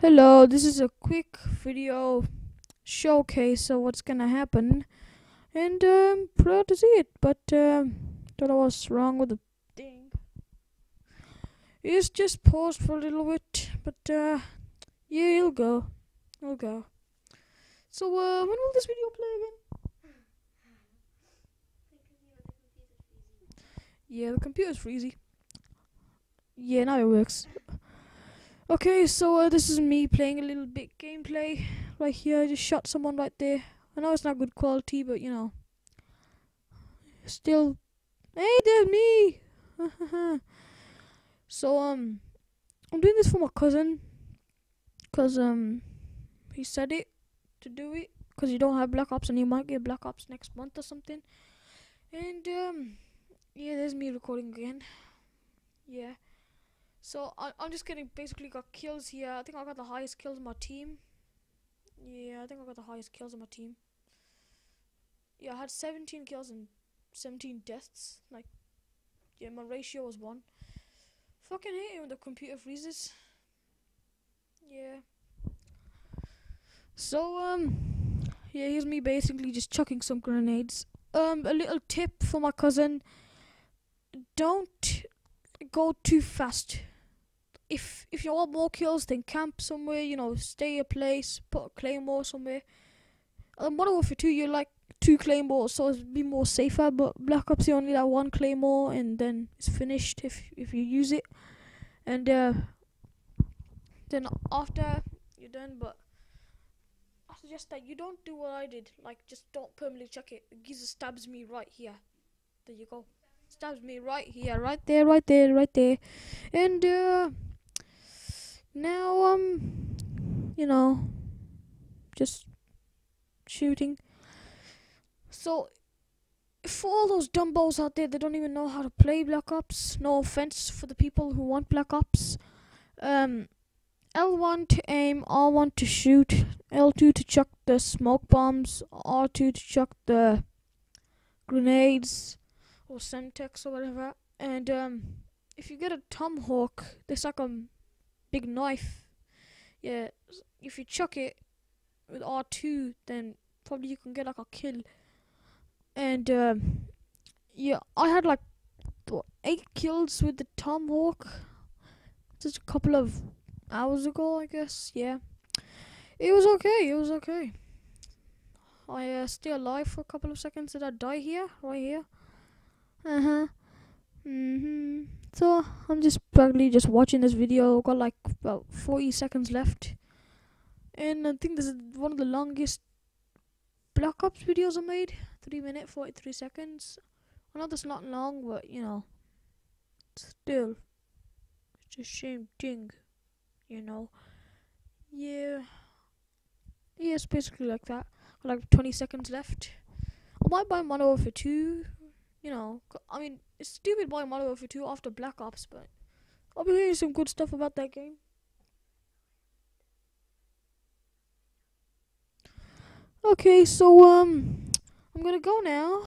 Hello, this is a quick video showcase of what's gonna happen, and um, proud to see it. But um, don't know what's wrong with the thing. It's just paused for a little bit, but uh, yeah, it'll go, it'll go. So uh, when will this video play again? Yeah, the computer's freezy. Yeah, now it works. Okay, so uh, this is me playing a little bit gameplay right here. I just shot someone right there. I know it's not good quality, but you know, still. Hey, there's me. so um, I'm doing this for my cousin, cause um, he said it to do it, cause you don't have Black Ops and you might get Black Ops next month or something. And um, yeah, there's me recording again. Yeah. So I, I'm just getting basically got kills here. I think I got the highest kills on my team. Yeah, I think I got the highest kills on my team. Yeah, I had 17 kills and 17 deaths. Like, yeah, my ratio was 1. Fucking hate it when the computer freezes. Yeah. So, um, yeah, here's me basically just chucking some grenades. Um, a little tip for my cousin. Don't go too fast if if you want more kills, then camp somewhere. You know, stay a place, put a claymore somewhere. Um, Modern Warfare 2, you like two claymores, so it's be more safer. But Black Ops, you only that one claymore, and then it's finished if if you use it. And uh, then after you're done, but I suggest that you don't do what I did. Like, just don't permanently chuck it. Geezer stabs me right here. There you go. Stabs me right here, right there, right there, right there. And uh now, um, you know, just shooting. So, for all those dumbos out there that don't even know how to play Black Ops, no offense for the people who want Black Ops, um, L1 to aim, R1 to shoot, L2 to chuck the smoke bombs, R2 to chuck the grenades or Semtex or whatever. And um, if you get a Tomahawk, there's like a big knife. Yeah, if you chuck it with R2, then probably you can get like a kill. And um, yeah, I had like what, eight kills with the Tomahawk just a couple of hours ago, I guess. Yeah, it was okay. It was okay. I uh, stay alive for a couple of seconds. Did I die here? Right here? Uh huh. Mhm. So I'm just probably just watching this video. Got like about 40 seconds left, and I think this is one of the longest Black Ops videos I made. Three minute 43 seconds. I know that's not long, but you know, still, it's a shame thing, you know. Yeah, yeah, it's basically like that. Got like 20 seconds left. I might buy Modern Warfare 2 you know, I mean, it's stupid buying Modern Warfare 2 after Black Ops, but I'll be hearing some good stuff about that game. Okay, so, um, I'm gonna go now.